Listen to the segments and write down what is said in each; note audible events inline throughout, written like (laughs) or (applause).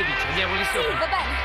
che dici? Andiamo lì sopra. Sì, va bene.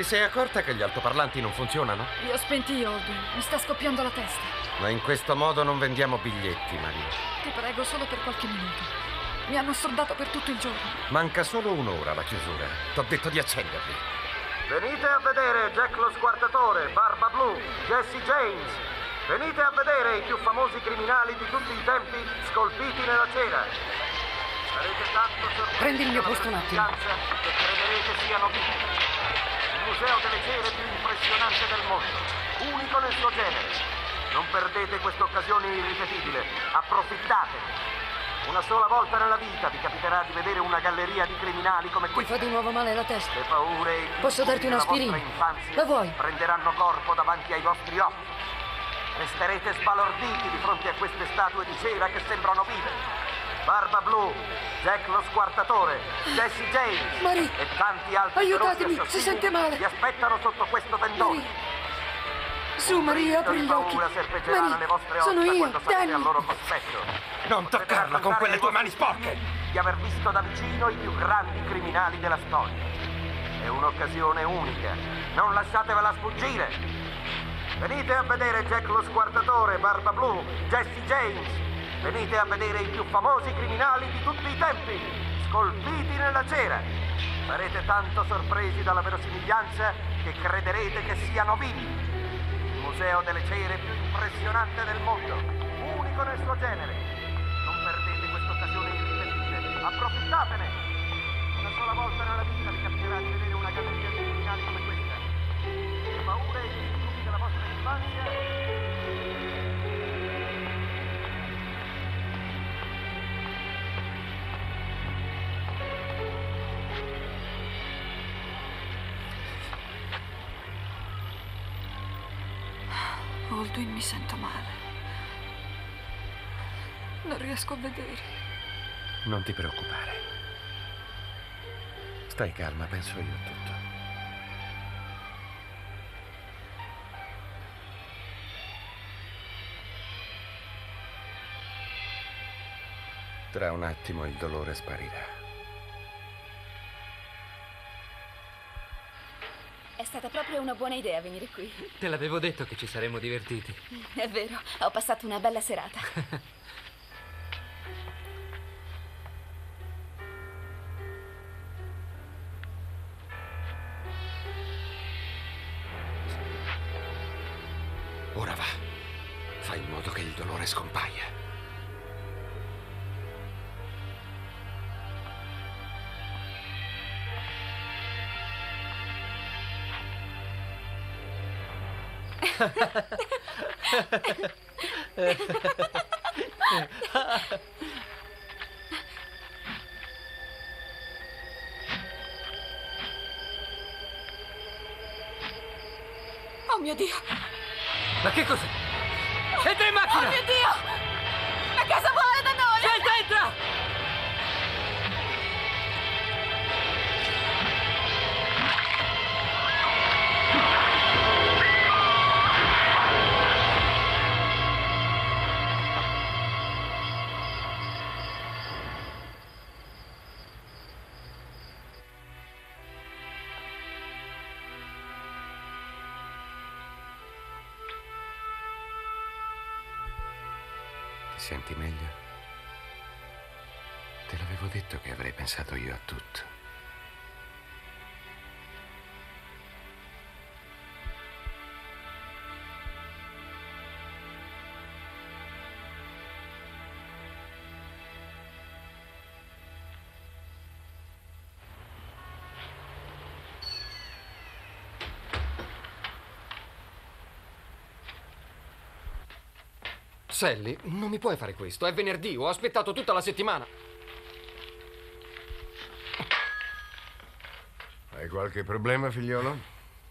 Ti sei accorta che gli altoparlanti non funzionano? Li ho spenti io, Aldwin. Mi sta scoppiando la testa. Ma in questo modo non vendiamo biglietti, Marie. Ti prego, solo per qualche minuto. Mi hanno assordato per tutto il giorno. Manca solo un'ora alla chiusura. T'ho detto di accenderli. Venite a vedere Jack lo squartatore, Barba Blu, Jesse James. Venite a vedere i più famosi criminali di tutti i tempi scolpiti nella cera. Sarete tanto sorpresi Prendi il mio posto un attimo. che crederete siano vivi. Museo delle cere più impressionante del mondo, unico nel suo genere. Non perdete questa occasione irripetibile, approfittatene. Una sola volta nella vita vi capiterà di vedere una galleria di criminali come Ti questa. fa di nuovo male la testa. Le paure e Posso darti un'aspirina? La vuoi? Prenderanno corpo davanti ai vostri occhi. Resterete sbalorditi di fronte a queste statue di cera che sembrano vive. Barba Blu, Jack lo squartatore, Jesse James Marie, e tanti altri aiutatemi, si sente male. Vi aspettano sotto questo tendone. Marie. Su, Maria, apri gli occhi. Marie, sono io, Danny. al loro cospetto. Non toccarla con quelle tue mani sporche! Di aver visto da vicino i più grandi criminali della storia. È un'occasione unica. Non lasciatevela sfuggire. Venite a vedere Jack lo squartatore, Barba Blu, Jesse James. Venite a vedere i più famosi criminali di tutti i tempi, scolpiti nella cera. Sarete tanto sorpresi dalla verosimiglianza che crederete che siano vivi. Il museo delle cere più impressionante del mondo, unico nel suo genere. Non perdete questa occasione irripetibile, approfittatene! Una sola volta nella vita vi capiterà di vedere una galleria di criminali come questa. Le paure e incubi della vostra infanzia Aldwin, mi sento male. Non riesco a vedere. Non ti preoccupare. Stai calma, penso io a tutto. Tra un attimo il dolore sparirà. Stata proprio una buona idea venire qui. Te l'avevo detto che ci saremmo divertiti. È vero, ho passato una bella serata. (laughs) Oh mio Dio! Ma che cos'è? Entra in Oh macchina! mio Dio! Ma cosa io a tutto. Sally, non mi puoi fare questo. È venerdì, ho aspettato tutta la settimana. Qualche problema, figliolo?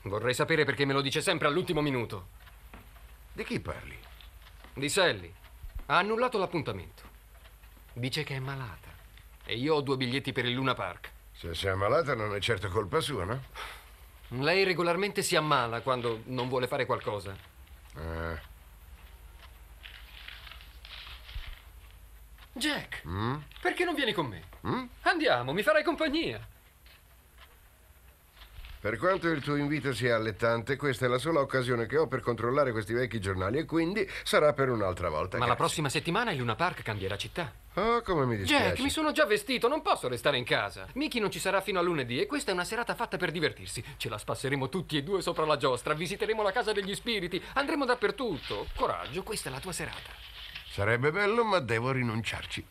Vorrei sapere perché me lo dice sempre all'ultimo minuto. Di chi parli? Di Sally. Ha annullato l'appuntamento. Dice che è malata. E io ho due biglietti per il Luna Park. Se sei ammalata non è certo colpa sua, no? Lei regolarmente si ammala quando non vuole fare qualcosa. Ah, Jack, mm? perché non vieni con me? Mm? Andiamo, mi farai compagnia. Per quanto il tuo invito sia allettante, questa è la sola occasione che ho per controllare questi vecchi giornali e quindi sarà per un'altra volta. Ma la Grazie. prossima settimana il Luna Park cambierà città. Oh, come mi dispiace. Jack, mi sono già vestito, non posso restare in casa. Mickey non ci sarà fino a lunedì e questa è una serata fatta per divertirsi. Ce la spasseremo tutti e due sopra la giostra, visiteremo la casa degli spiriti, andremo dappertutto. Coraggio, questa è la tua serata. Sarebbe bello, ma devo rinunciarci.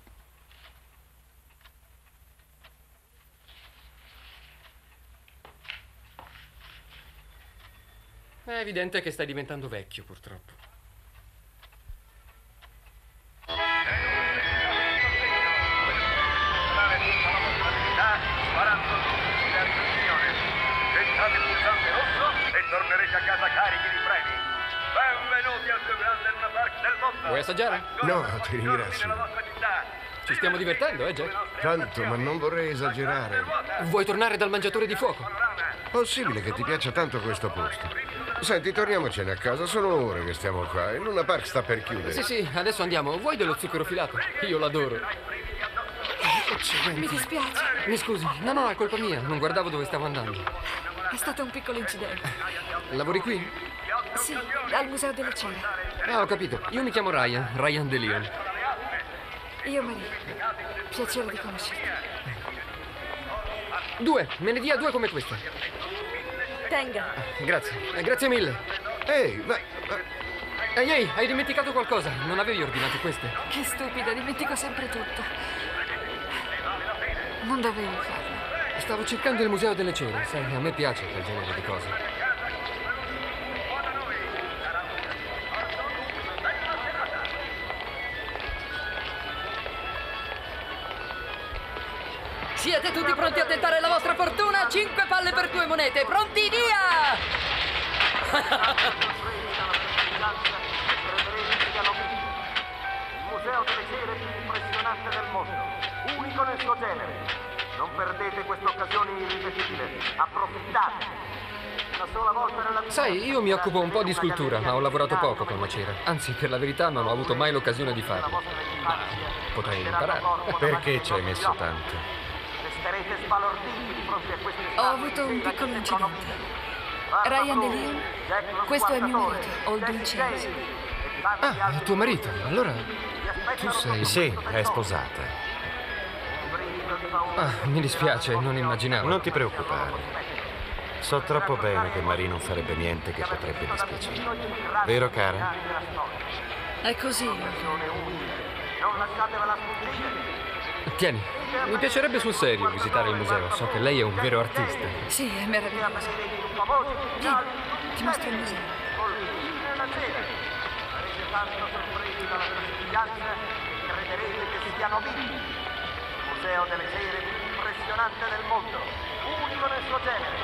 È evidente che stai diventando vecchio, purtroppo. Vuoi assaggiare? No, ti ringrazio. Ci stiamo divertendo, eh, Jack? Tanto, ma non vorrei esagerare. Vuoi tornare dal mangiatore di fuoco? Possibile che ti piaccia tanto questo posto. Senti, torniamocene a casa, sono ore che stiamo qua. Il Luna Park sta per chiudere. Sì, sì, adesso andiamo. Vuoi dello zucchero filato? Io l'adoro. Mi dispiace. Mi scusi, no, no, è colpa mia. Non guardavo dove stavo andando. È stato un piccolo incidente. Lavori qui? Sì, al Museo delle Cere. Ah, ho capito. Io mi chiamo Ryan, Ryan De Leon. Io Maria. Piacere di conoscerti. Due, me ne dia due come questa. Tenga. Grazie, eh, grazie mille. Ehi, ma- Ehi, ehi, hai dimenticato qualcosa? Non avevi ordinato queste? Che stupida, dimentico sempre tutto. Non dovevo farlo. Stavo cercando il museo delle cere. Sai, a me piace quel genere di cose. Siete tutti pronti a tentare la vostra fortuna? Cinque palle per due monete. Pronti, via! Il (laughs) museo delle cere più impressionante del mondo, unico nel suo genere. Non perdete questa occasione irripetibile, approfittate. Una sola volta nella vita. Sai, io mi occupo un po' di scultura, ma ho lavorato poco con la cera. Anzi, per la verità non ho avuto mai l'occasione di farlo. Potrei imparare. perché ci hai messo tanto? Resterete sbalorditi di fronte a queste Ho avuto un piccolo incidente. Ryan De Leon, questo è mio marito, Aldrin Chase. Ah, è tuo marito. Allora, tu sei... Sì, è sposata. Ah, mi dispiace, non immaginavo. Non ti preoccupare. So troppo bene che Marie non farebbe niente che potrebbe dispiacere. Vero, cara? È così. Non lasciatevela sfuggire. Tieni, mi piacerebbe sul serio visitare il museo. So che lei è un vero artista. Sì, è meraviglioso. Vieni, ti mostro il museo. Tanto sorpresi dalla che crederete che siano vivi. Il museo delle cere più impressionante del mondo, unico nel suo genere.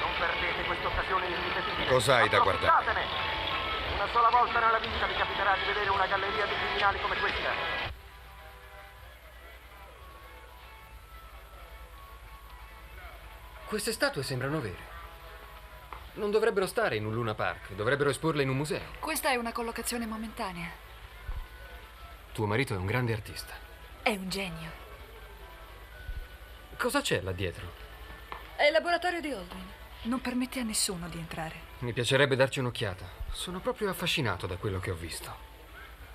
Non perdete questa occasione irripetibile. Cos'hai da guardare? Una sola volta nella vita vi capiterà di vedere una galleria di criminali come questa. Queste statue sembrano vere. Non dovrebbero stare in un Luna Park, dovrebbero esporle in un museo. Questa è una collocazione momentanea. Tuo marito è un grande artista. È un genio. Cosa c'è là dietro? È il laboratorio di Aldrin. Non permette a nessuno di entrare. Mi piacerebbe darci un'occhiata. Sono proprio affascinato da quello che ho visto.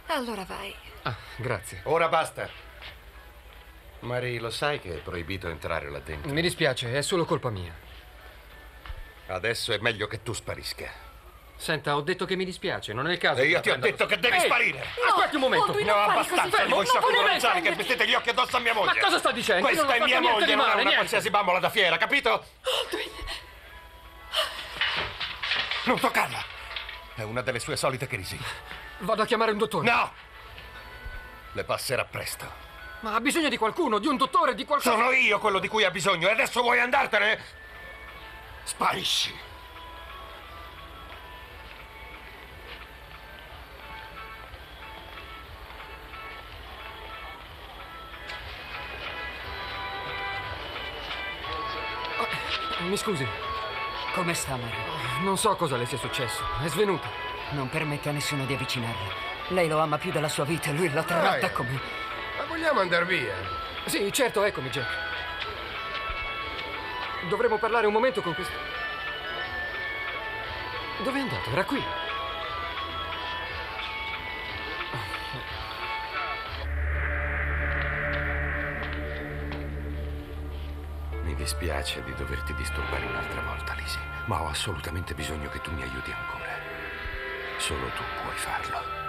Allora vai. Ah, grazie. Ora basta. Marie, lo sai che è proibito entrare là dentro? Mi dispiace, è solo colpa mia. Adesso è meglio che tu sparisca. Senta, ho detto che mi dispiace, non è il caso. E io ti ho detto che devi Ehi, sparire! Aspetti un momento. Oh, ho non fare abbastanza di voi provinciali che mettete gli occhi addosso a mia moglie. Ma cosa sta dicendo? Questa è mia moglie, di non è male, una niente. qualsiasi bambola da fiera, capito? Non toccarla! È una delle sue solite crisi. Vado a chiamare un dottore. No! Le passerà presto. Ma ha bisogno di qualcuno, di un dottore, di qualcosa. Sono io quello di cui ha bisogno e adesso vuoi andartene? Sparisci! Mi scusi, Come sta, Maria? non so cosa le sia successo. È svenuta. Non permette a nessuno di avvicinarla. Lei lo ama più della sua vita e lui la tratta come... Vogliamo andare via? Sì, certo, eccomi, Jack. Dovremmo parlare un momento con questo. Dove è andato? Era qui. Mi dispiace di doverti disturbare un'altra volta, Lisi, ma ho assolutamente bisogno che tu mi aiuti ancora. Solo tu puoi farlo.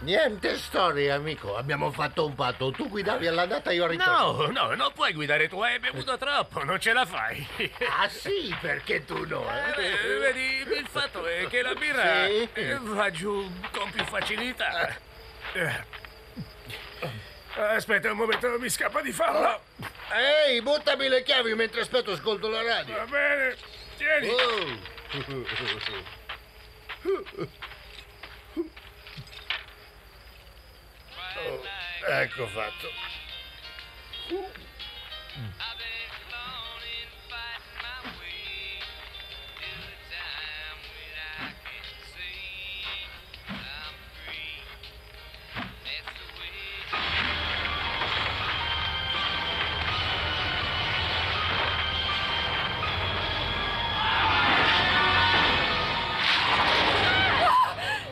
Niente storia, amico. Abbiamo fatto un patto. Tu guidavi all'andata, io al ritorno. No, no, non puoi guidare tu, hai bevuto troppo, non ce la fai. (laughs) Ah sì, perché tu no, eh? Eh, vedi, il fatto è che la birra Sì. va giù con più facilità. Eh. Aspetta un momento, mi scappa di farlo. Ehi, buttami le chiavi mentre aspetto ascolto la radio. Va bene, tieni. Oh, (laughs) ecco fatto.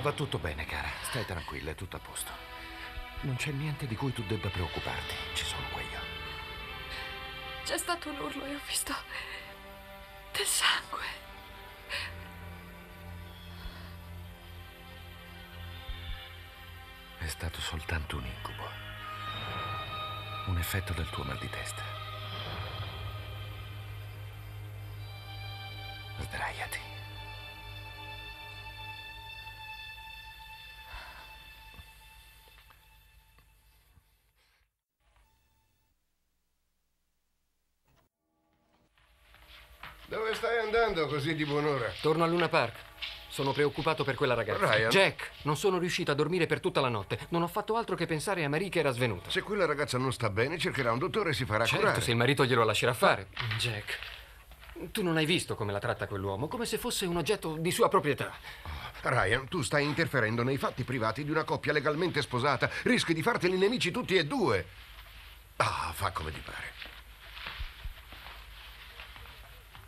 Va tutto bene, cara. Stai tranquilla, è tutto a posto. Non c'è niente di cui tu debba preoccuparti. Ci sono qua io. C'è stato un urlo e ho visto del sangue. È stato soltanto un incubo. Un effetto del tuo mal di testa. Andando così di buon'ora? Torno a Luna Park. Sono preoccupato per quella ragazza. Ryan? Jack, non sono riuscito a dormire per tutta la notte. Non ho fatto altro che pensare a Marie che era svenuta. Se quella ragazza non sta bene, cercherà un dottore e si farà Certo, curare. se il marito glielo lascerà fare. Jack, tu non hai visto come la tratta quell'uomo, come se fosse un oggetto di sua proprietà. Ryan, tu stai interferendo nei fatti privati di una coppia legalmente sposata. Rischi di farteli nemici tutti e due. Ah, fa come ti pare.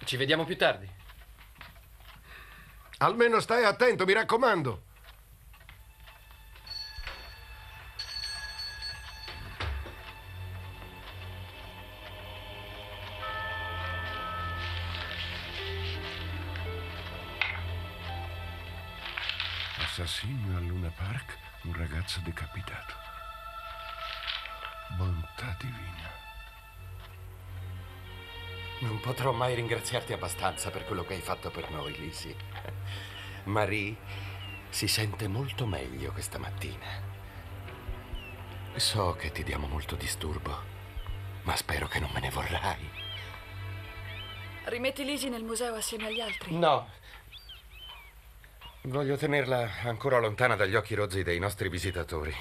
Ci vediamo più tardi. Almeno stai attento, mi raccomando. Assassino a Luna Park, un ragazzo decapitato. Bontà divina. Non potrò mai ringraziarti abbastanza per quello che hai fatto per noi, Lisi. (laughs) Marie si sente molto meglio questa mattina. So che ti diamo molto disturbo, ma spero che non me ne vorrai. Rimetti Lisi nel museo assieme agli altri. No. Voglio tenerla ancora lontana dagli occhi rozzi dei nostri visitatori.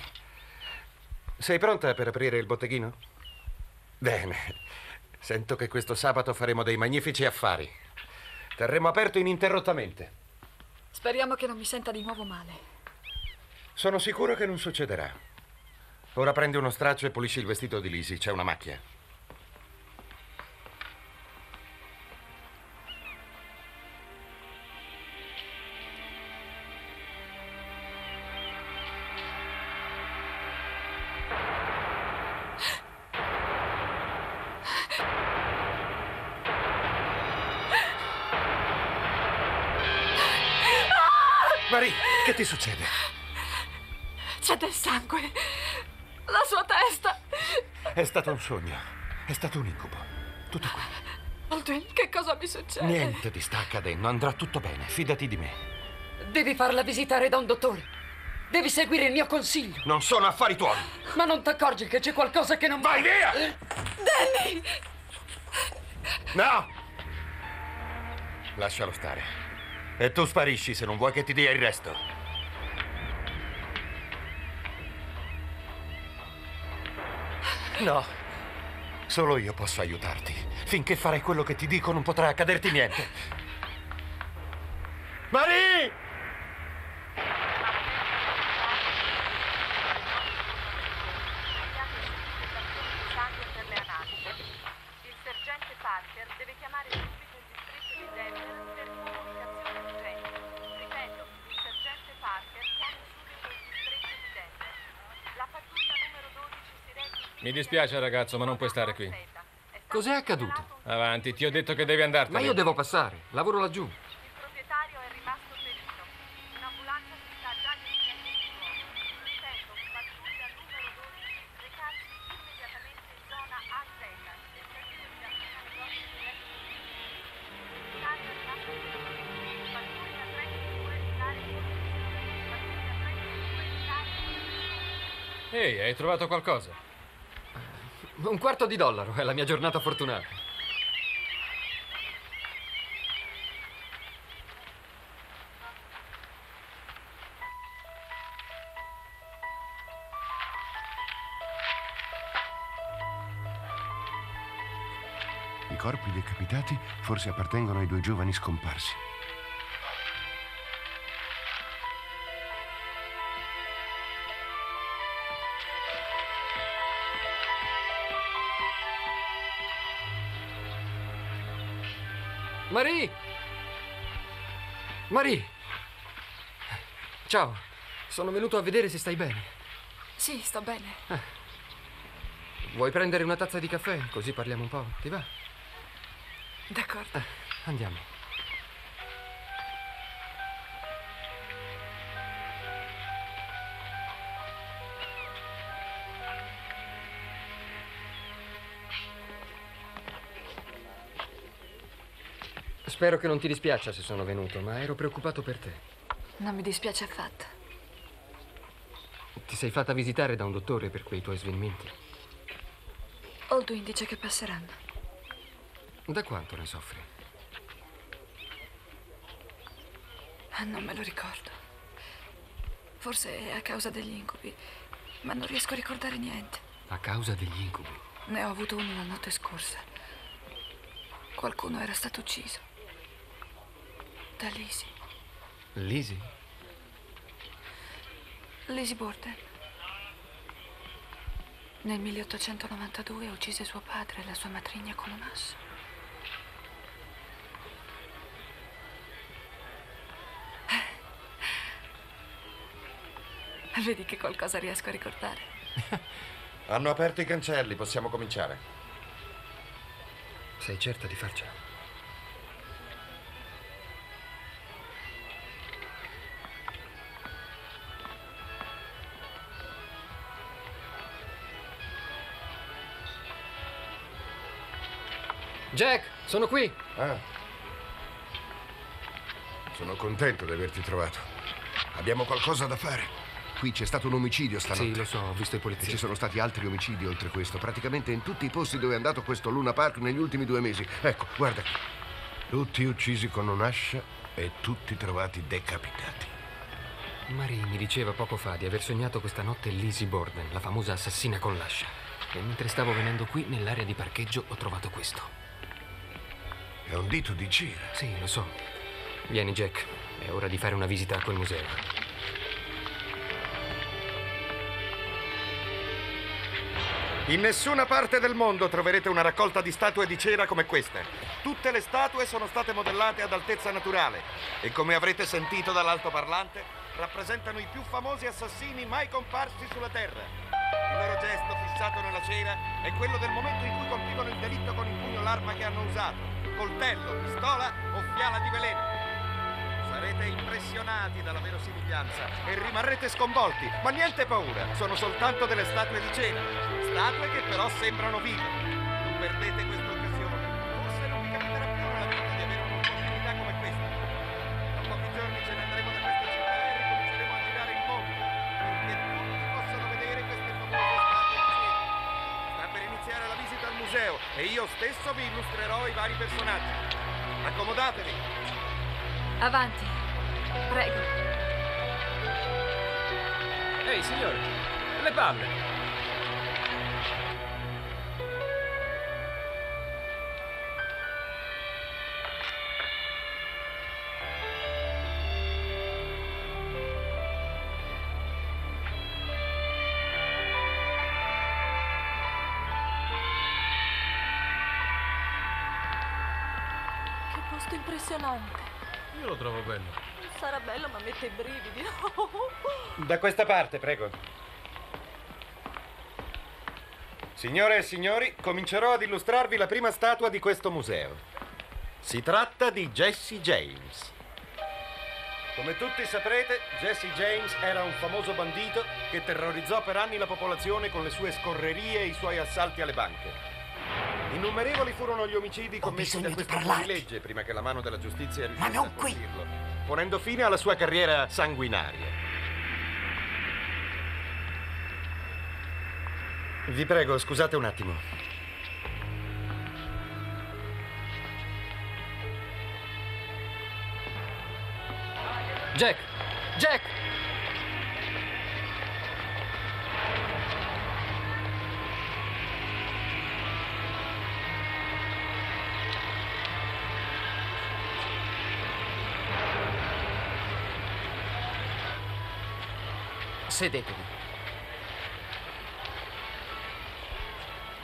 Sei pronta per aprire il botteghino? Bene. Sento che questo sabato faremo dei magnifici affari. Terremo aperto ininterrottamente. Speriamo che non mi senta di nuovo male. Sono sicuro che non succederà. Ora prendi uno straccio e pulisci il vestito di Lisi. C'è una macchia. Un sogno. È stato un incubo. Tutto qui. Baldwin, che cosa mi succede? Niente ti sta accadendo. Andrà tutto bene. Fidati di me. Devi farla visitare da un dottore. Devi seguire il mio consiglio. Non sono affari tuoi. Ma non ti accorgi che c'è qualcosa che non va? Vai via! Danny! No! Lascialo stare. E tu sparisci se non vuoi che ti dia il resto. No. Solo io posso aiutarti. Finché farai quello che ti dico non potrà accaderti niente. Marie! Il sergente Parker deve chiamare subito il distretto di Denver per comunicazione urgente. Ripeto, il sergente Parker chiami subito il distretto di Denver. La pattuglia numero 12 si rechi Mi dispiace, ragazzo, ma non puoi stare qui. Cos'è accaduto? Avanti, ti ho detto che devi andartene. Ma io devo passare. Lavoro laggiù. Il proprietario è rimasto ferito. Un'ambulanza si sta già dirigendo sul luogo. Ripeto, pattuglia numero 12 recarsi immediatamente in zona AZ. Tentativo di rapina negozio diretto Il proprietario è rimasto ferito. Pattuglia 32 dare posizione. Pattuglia 32 dare posizione. Ehi, hai trovato qualcosa? Un quarto di dollaro. È la mia giornata fortunata. I corpi decapitati forse appartengono ai due giovani scomparsi. Marie! Ciao. Sono venuto a vedere se stai bene. Sì, sto bene. Vuoi prendere una tazza di caffè? Così parliamo un po'. Ti va? D'accordo. Andiamo. Spero che non ti dispiaccia se sono venuto, ma ero preoccupato per te. Non mi dispiace affatto. Ti sei fatta visitare da un dottore per quei tuoi svenimenti. Aldwin dice che passeranno. Da quanto ne soffri? Ah, non me lo ricordo. Forse è a causa degli incubi, ma non riesco a ricordare niente. A causa degli incubi. Ne ho avuto uno la notte scorsa. Qualcuno era stato ucciso. Da Lizzie. Lisi? Lizzie Borden. Nel 1892 uccise suo padre e la sua matrigna con un asso. Vedi che qualcosa riesco a ricordare. (laughs) Hanno aperto i cancelli, possiamo cominciare. Sei certa di farcela? Jack, sono qui. Ah. Sono contento di averti trovato. Abbiamo qualcosa da fare. Qui c'è stato un omicidio stanotte. Sì, lo so, ho visto i polizieschi. ci sono stati altri omicidi oltre questo, praticamente in tutti i posti dove è andato questo Luna Park negli ultimi due mesi. Ecco, guarda. Tutti uccisi con un'ascia e tutti trovati decapitati. Marie mi diceva poco fa di aver sognato questa notte Lizzie Borden, la famosa assassina con l'ascia. E mentre stavo venendo qui, nell'area di parcheggio, ho trovato questo. È un dito di cera. Sì, lo so. Vieni, Jack. È ora di fare una visita a quel museo. In nessuna parte del mondo troverete una raccolta di statue di cera come queste. Tutte le statue sono state modellate ad altezza naturale e come avrete sentito dall'altoparlante, rappresentano i più famosi assassini mai comparsi sulla Terra. Il loro gesto fissato nella cera è quello del momento in cui compivano il delitto con in pugno l'arma che hanno usato, coltello, pistola o fiala di veleno. Sarete impressionati dalla verosimiglianza e rimarrete sconvolti, ma niente paura, sono soltanto delle statue di cera. Statue che però sembrano vive. Non perdete questa e io stesso vi illustrerò i vari personaggi. Accomodatevi. Avanti. Prego. Ehi, signore, le palle. Impressionante. Io lo trovo bello. Sarà bello, ma mette i brividi. Da questa parte, prego. Signore e signori, comincerò ad illustrarvi la prima statua di questo museo. Si tratta di Jesse James. Come tutti saprete, Jesse James era un famoso bandito che terrorizzò per anni la popolazione con le sue scorrerie e i suoi assalti alle banche. Innumerevoli furono gli omicidi commessi da di questo parlarti. fuorilegge prima che la mano della giustizia riuscisse non a qui. colpirlo, ponendo fine alla sua carriera sanguinaria. Vi prego, scusate un attimo. Jack! Jack! Sedetevi.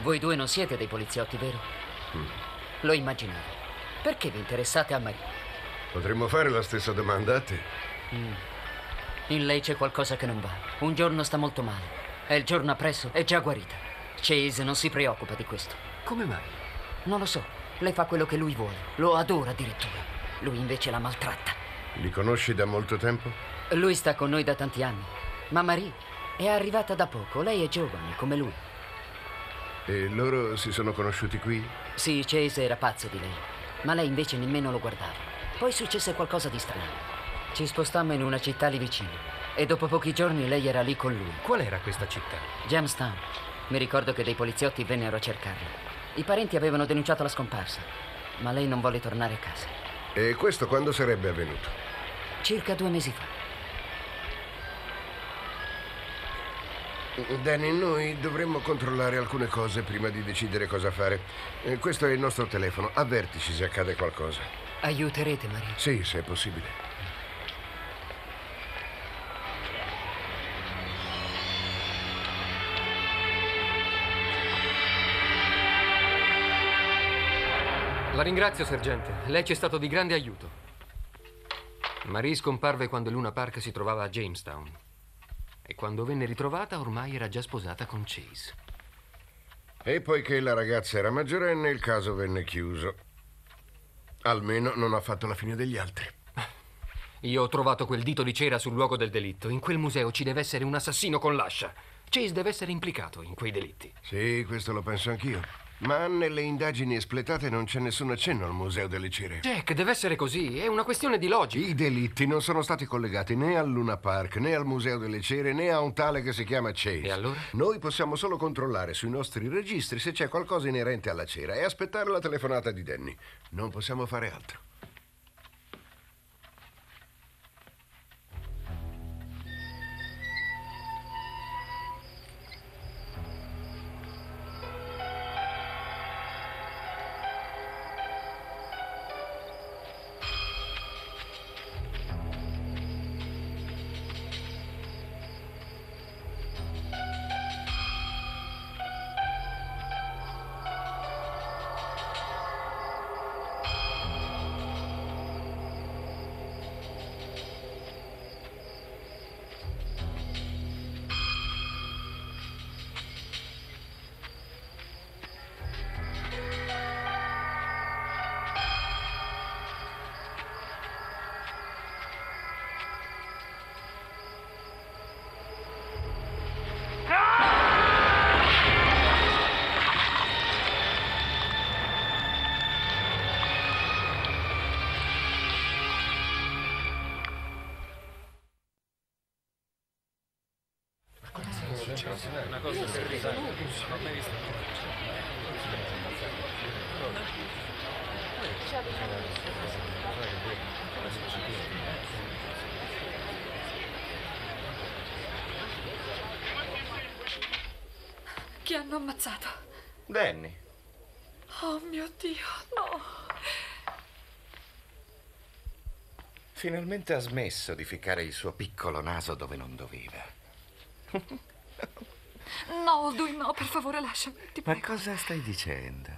Voi due non siete dei poliziotti, vero? Lo immaginavo. Perché vi interessate a Maria? Potremmo fare la stessa domanda a te. Mm. In lei c'è qualcosa che non va. Un giorno sta molto male. E il giorno appresso è già guarita. Chase non si preoccupa di questo. Come mai? Non lo so. Lei fa quello che lui vuole. Lo adora addirittura. Lui invece la maltratta. Li conosci da molto tempo? Lui sta con noi da tanti anni. Ma Marie è arrivata da poco. Lei è giovane, come lui. E loro si sono conosciuti qui? Sì, Chase era pazzo di lei. Ma lei invece nemmeno lo guardava. Poi successe qualcosa di strano. Ci spostammo in una città lì vicino. E dopo pochi giorni lei era lì con lui. Qual era questa città? Jamestown. Mi ricordo che dei poliziotti vennero a cercarla. I parenti avevano denunciato la scomparsa. Ma lei non volle tornare a casa. E questo quando sarebbe avvenuto? Circa due mesi fa. Danny, noi dovremmo controllare alcune cose prima di decidere cosa fare. Eh, questo è il nostro telefono. Avvertici se accade qualcosa. Aiuterete, Marie? Sì, se è possibile. La ringrazio, sergente. Lei ci è stato di grande aiuto. Marie scomparve quando Luna Park si trovava a Jamestown. E quando venne ritrovata, ormai era già sposata con Chase. E poiché la ragazza era maggiorenne, il caso venne chiuso. Almeno non ha fatto la fine degli altri. Io ho trovato quel dito di cera sul luogo del delitto. In quel museo ci deve essere un assassino con l'ascia. Chase deve essere implicato in quei delitti. Sì, questo lo penso anch'io. Ma nelle indagini espletate non c'è nessun accenno al Museo delle Cere. Jack, deve essere così. È una questione di logica. I delitti non sono stati collegati né al Luna Park, né al Museo delle Cere, né a un tale che si chiama Chase. E allora? Noi possiamo solo controllare sui nostri registri se c'è qualcosa inerente alla cera e aspettare la telefonata di Danny. Non possiamo fare altro. Una cosa terribile. Non ho mai visto. Chi hanno ammazzato? Danny. Oh mio Dio, no. Finalmente ha smesso di ficcare il suo piccolo naso dove non doveva. (laughs) No, Dui, no, per favore lasciami. Ti Ma cosa stai dicendo?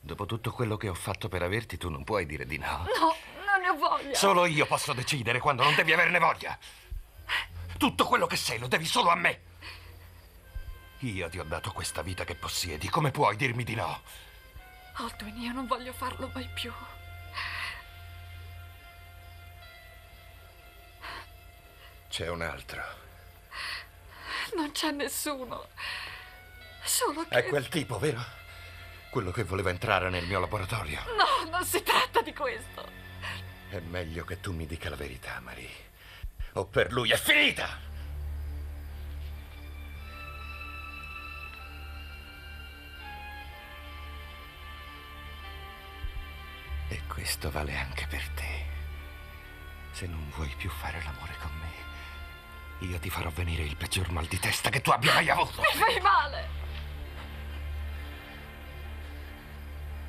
Dopo tutto quello che ho fatto per averti, tu non puoi dire di no. No, non ne ho voglia. Solo io posso decidere quando non devi averne voglia. Tutto quello che sei lo devi solo a me. Io ti ho dato questa vita che possiedi. Come puoi dirmi di no? Aldwin, io non voglio farlo mai più. C'è un altro. Non c'è nessuno. Solo che... È quel tipo, vero? Quello che voleva entrare nel mio laboratorio. No, non si tratta di questo. È meglio che tu mi dica la verità, Marie. O per lui è finita! E questo vale anche per te. Se non vuoi più fare l'amore con me, io ti farò venire il peggior mal di testa che tu abbia mai avuto. Mi fai male.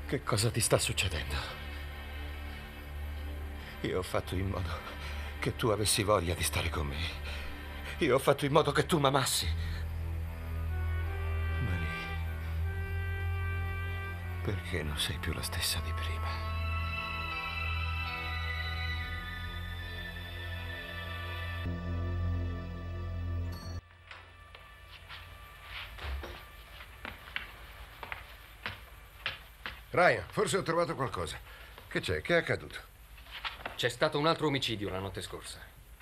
Che cosa ti sta succedendo? Io ho fatto in modo che tu avessi voglia di stare con me. Io ho fatto in modo che tu m'amassi. Marie, perché non sei più la stessa di prima? Ryan, forse ho trovato qualcosa. Che c'è? Che è accaduto? C'è stato un altro omicidio la notte scorsa.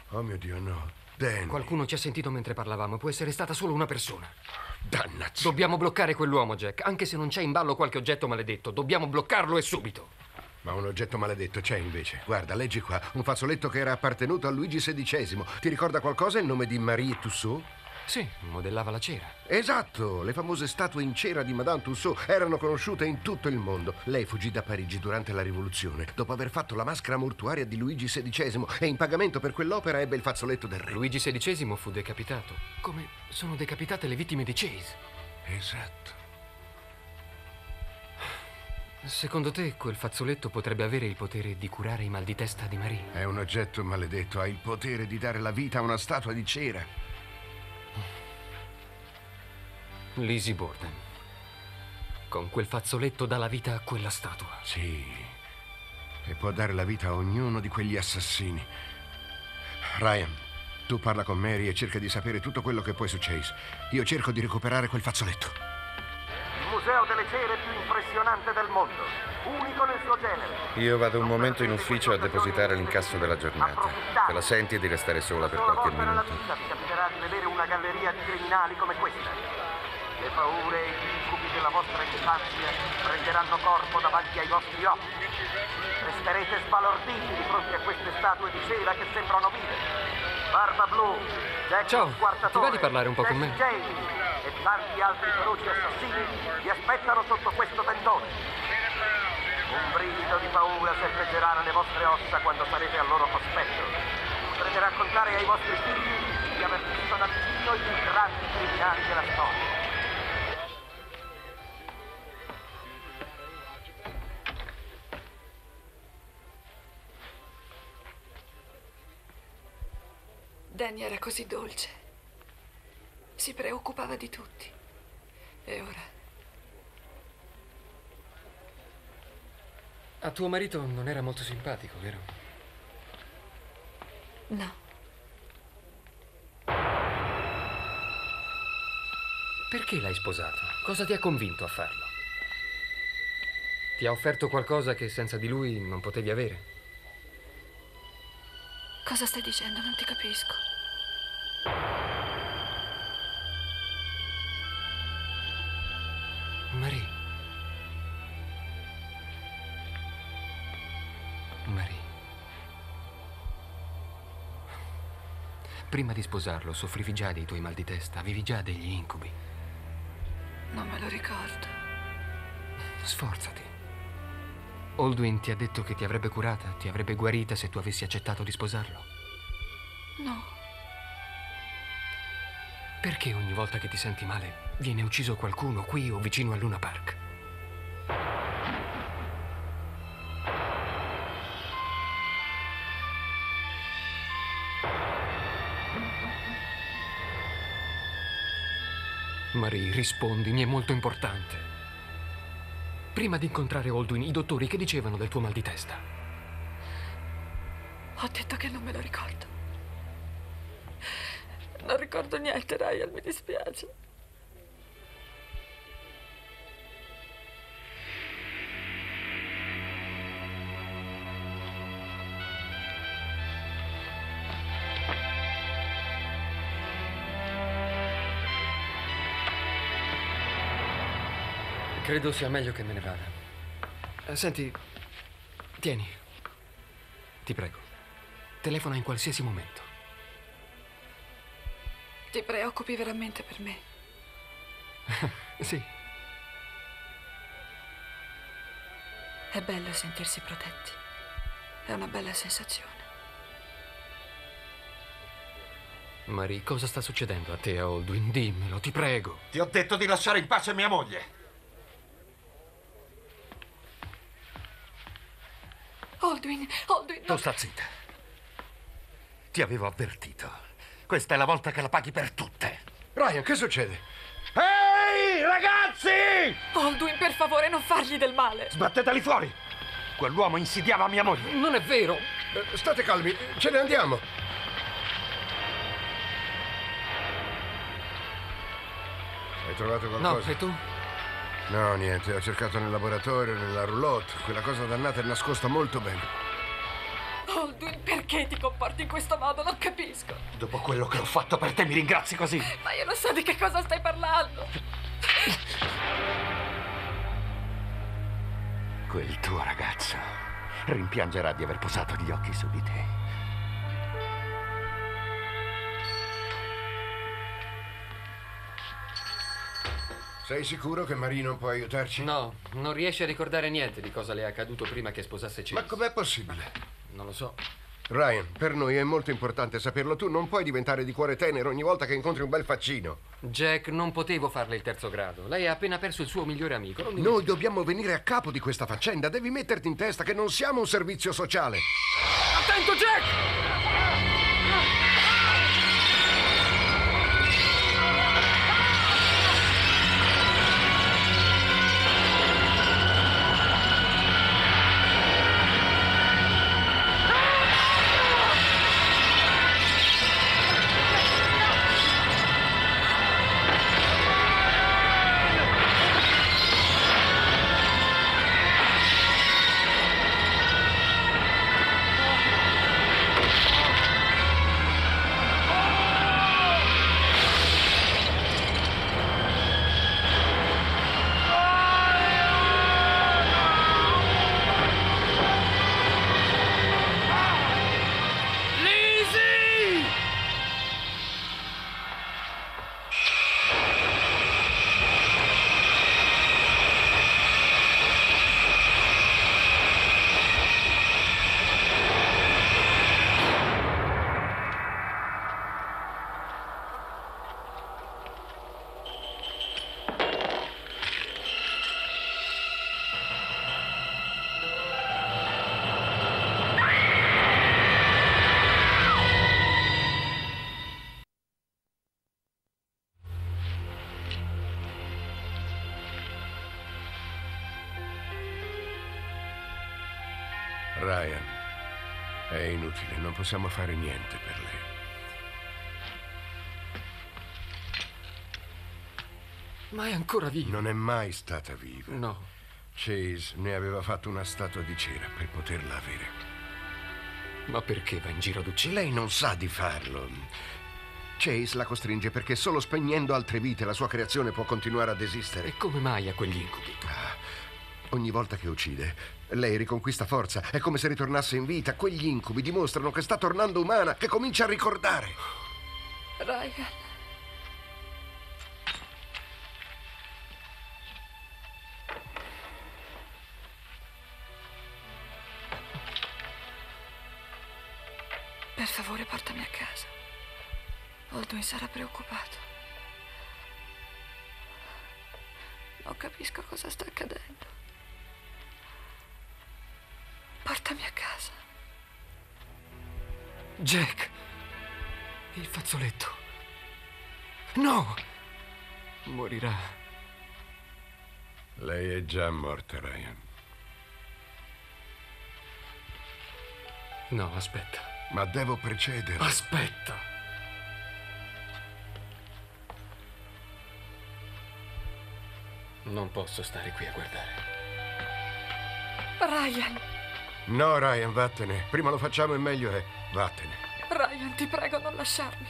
Oh mio Dio, no. Danny. Qualcuno ci ha sentito mentre parlavamo. Può essere stata solo una persona. Dannazio. Dobbiamo bloccare quell'uomo, Jack. Anche se non c'è in ballo qualche oggetto maledetto. Dobbiamo bloccarlo e subito. Ma un oggetto maledetto c'è invece. Guarda, leggi qua. Un fazzoletto che era appartenuto a Luigi XVI. Ti ricorda qualcosa il nome di Marie Tussaud? Sì, modellava la cera. Esatto, le famose statue in cera di Madame Tussaud erano conosciute in tutto il mondo. Lei fuggì da Parigi durante la rivoluzione, dopo aver fatto la maschera mortuaria di Luigi XVI e in pagamento per quell'opera ebbe il fazzoletto del re. Luigi XVI fu decapitato. Come sono decapitate le vittime di Chase. Esatto. Secondo te quel fazzoletto potrebbe avere il potere di curare i mal di testa di Marie? È un oggetto maledetto, ha il potere di dare la vita a una statua di cera. Lizzie Borden. Con quel fazzoletto dà la vita a quella statua. Sì. E può dare la vita a ognuno di quegli assassini. Ryan, tu parla con Mary e cerca di sapere tutto quello che puoi su Chase. Io cerco di recuperare quel fazzoletto. Il museo delle cere più impressionante del mondo, unico nel suo genere. Io vado un momento in ufficio a depositare l'incasso della giornata. Te la senti di restare sola per Solo qualche volta nella minuto? vita vi capiterà di vedere una galleria di criminali come questa. Le paure e gli incubi della vostra infanzia prenderanno corpo davanti ai vostri occhi. Resterete sbalorditi di fronte a queste statue di cera che sembrano vive. Barba Blu, Jack Ciao, ti va di parlare un po' con me? James e tanti altri feroci assassini vi aspettano sotto questo tendone. Un brivido di paura serpeggerà nelle vostre ossa quando sarete al loro cospetto. Potrete raccontare ai vostri figli di aver visto da vicino i più grandi criminali della storia. Danny era così dolce. Si preoccupava di tutti. E ora? A tuo marito non era molto simpatico, vero? No. Perché l'hai sposato? Cosa ti ha convinto a farlo? Ti ha offerto qualcosa che senza di lui non potevi avere? Cosa stai dicendo? Non ti capisco. Prima di sposarlo soffrivi già dei tuoi mal di testa, avevi già degli incubi. Non me lo ricordo. Sforzati. Aldwin ti ha detto che ti avrebbe curata, ti avrebbe guarita se tu avessi accettato di sposarlo. No. Perché ogni volta che ti senti male viene ucciso qualcuno qui o vicino a Luna Park? Marie, rispondimi, è molto importante. Prima di incontrare Aldwin, i dottori che dicevano del tuo mal di testa? Ho detto che non me lo ricordo. Non ricordo niente, Ryan, mi dispiace. Credo sia meglio che me ne vada. Eh, Senti, tieni. Ti prego. Telefona in qualsiasi momento. Ti preoccupi veramente per me? (laughs) sì. È bello sentirsi protetti. È una bella sensazione. Marie, cosa sta succedendo a te a Aldwin? Dimmelo, ti prego. Ti ho detto di lasciare in pace mia moglie. Aldwin, Aldwin, Tu sta zitta. Ti avevo avvertito. Questa è la volta che la paghi per tutte. Ryan, che succede? Ehi, ragazzi! Aldwin, per favore, non fargli del male. Sbatteteli fuori! Quell'uomo insidiava mia moglie. Non è vero. Eh, State calmi, ce ne andiamo. Hai trovato No, qualcosa? e tu? No, niente, ho cercato nel laboratorio, nella roulotte. Quella cosa dannata è nascosta molto bene. Aldwin, perché ti comporti in questo modo? Non capisco. Dopo quello che ho fatto per te mi ringrazi così. Ma io non so di che cosa stai parlando. Quel tuo ragazzo rimpiangerà di aver posato gli occhi su di te. Sei sicuro che Marie non può aiutarci? No, non riesce a ricordare niente di cosa le è accaduto prima che sposasse Chase. Ma com'è possibile? Non lo so. Ryan, per noi è molto importante saperlo. Tu non puoi diventare di cuore tenero ogni volta che incontri un bel faccino. Jack, non potevo farle il terzo grado. Lei ha appena perso il suo migliore amico. Non mi Noi dobbiamo venire a capo di questa faccenda. Devi metterti in testa che non siamo un servizio sociale. Attento, Jack! Possiamo fare niente per lei. Ma è ancora vivo. Non è mai stata viva. No. Chase ne aveva fatto una statua di cera per poterla avere. Ma perché va in giro ad uccidere? Lei non sa di farlo. Chase la costringe perché solo spegnendo altre vite la sua creazione può continuare ad esistere. E come mai ha quegli incubi? Ogni volta che uccide, lei riconquista forza. È come se ritornasse in vita. Quegli incubi dimostrano che sta tornando umana, che comincia a ricordare. Ryan. Per favore, portami a casa. Aldwin sarà preoccupato. Non capisco cosa sta accadendo. Jack! Il fazzoletto. No! Morirà. Lei è già morta, Ryan. No, aspetta. Ma devo precedere. Aspetta! Non posso stare qui a guardare. Ryan, No, Ryan, vattene. Prima lo facciamo e meglio è. Vattene. Ryan, ti prego, non lasciarmi.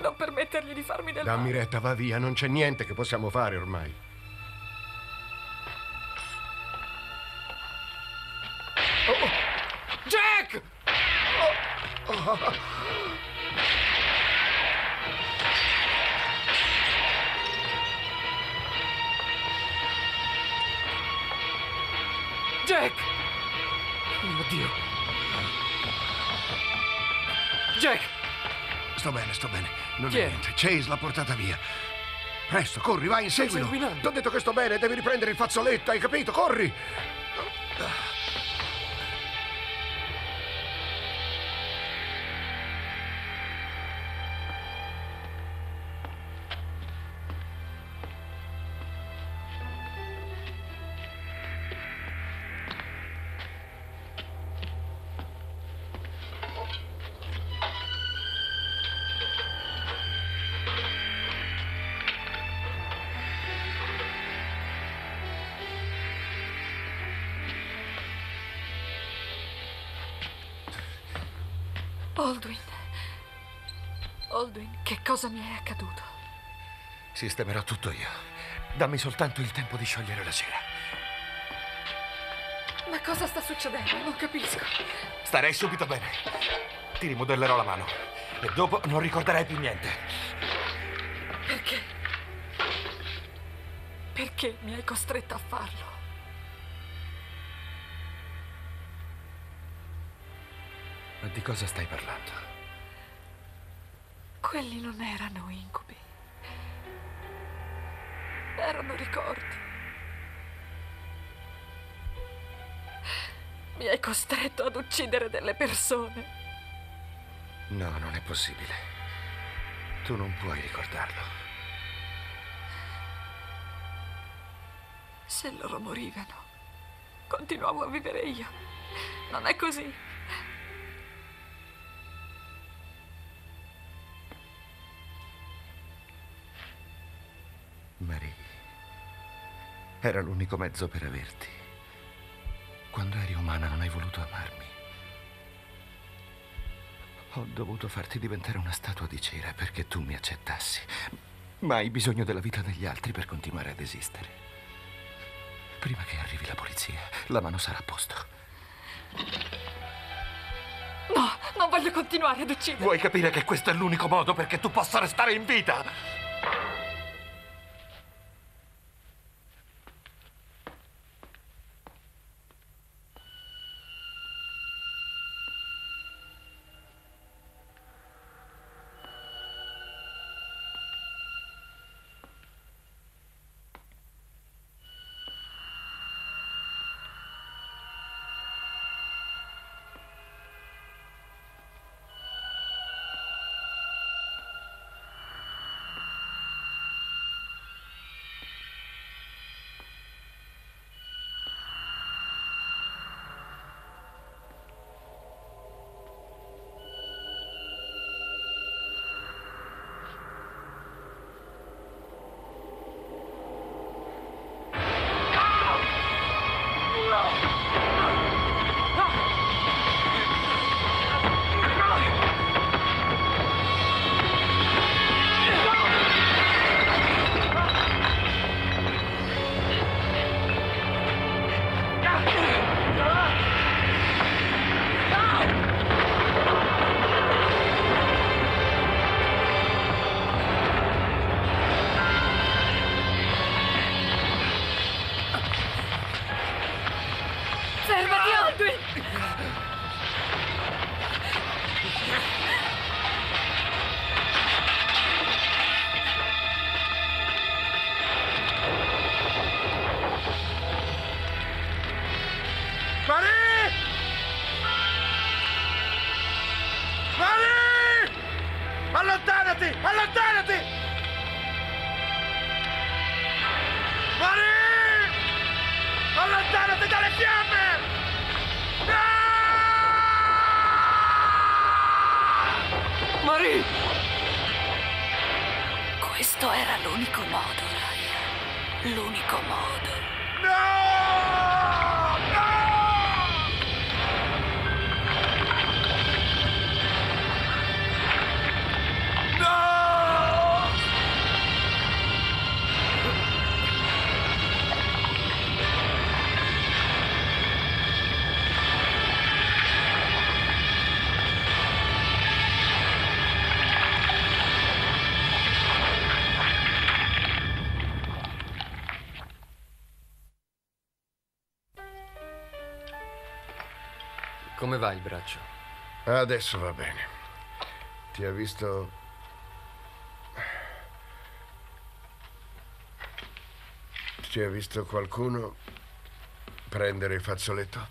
Non permettergli di farmi del Dammi male. retta, va via. Non c'è niente che possiamo fare ormai. Jack! Jack! Mio Dio! Jack! Sto bene, sto bene. Non Chi è è? niente. Chase l'ha portata via. Presto, corri, vai, inseguilo. inseguinando. Ti ho detto che sto bene, devi riprendere il fazzoletto, hai capito? Corri! Aldwin. Cosa mi è accaduto? Sistemerò tutto io. Dammi soltanto il tempo di sciogliere la cera. Ma cosa sta succedendo? Non capisco. Starei subito bene. Ti rimodellerò la mano. E dopo non ricorderai più niente. Perché? Perché mi hai costretto a farlo? Ma di cosa stai parlando? Quelli non erano incubi. Erano ricordi. Mi hai costretto ad uccidere delle persone. No, non è possibile. Tu non puoi ricordarlo. Se loro morivano, continuavo a vivere io. Non è così. Era l'unico mezzo per averti. Quando eri umana non hai voluto amarmi. Ho dovuto farti diventare una statua di cera perché tu mi accettassi. Ma hai bisogno della vita degli altri per continuare ad esistere. Prima che arrivi la polizia, la mano sarà a posto. No, non voglio continuare ad uccidere. Vuoi capire che questo è l'unico modo perché tu possa restare in vita? Allontanati dalle fiamme! Marie! Questo era l'unico modo, Ryan. L'unico modo. Come va il braccio? Adesso va bene. Ti ha visto... Ti ha visto qualcuno prendere il fazzoletto?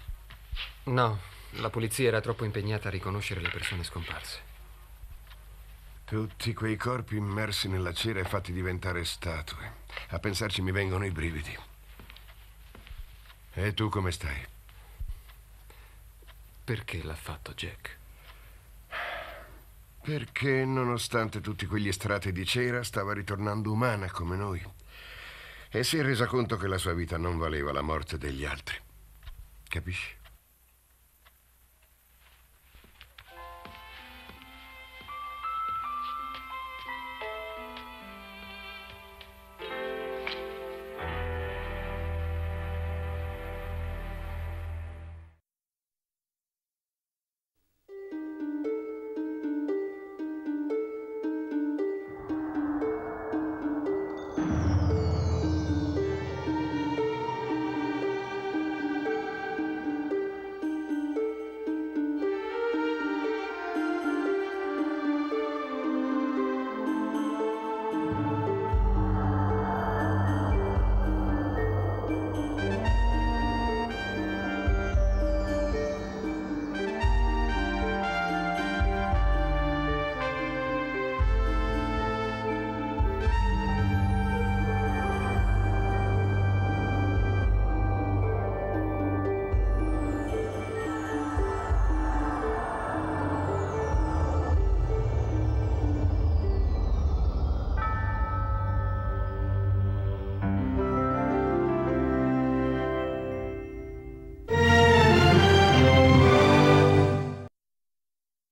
No, la polizia era troppo impegnata a riconoscere le persone scomparse. Tutti quei corpi immersi nella cera e fatti diventare statue. A pensarci mi vengono i brividi. E tu come stai? Perché l'ha fatto Jack? Perché, nonostante tutti quegli strati di cera, stava ritornando umana come noi. E si è resa conto che la sua vita non valeva la morte degli altri. Capisci?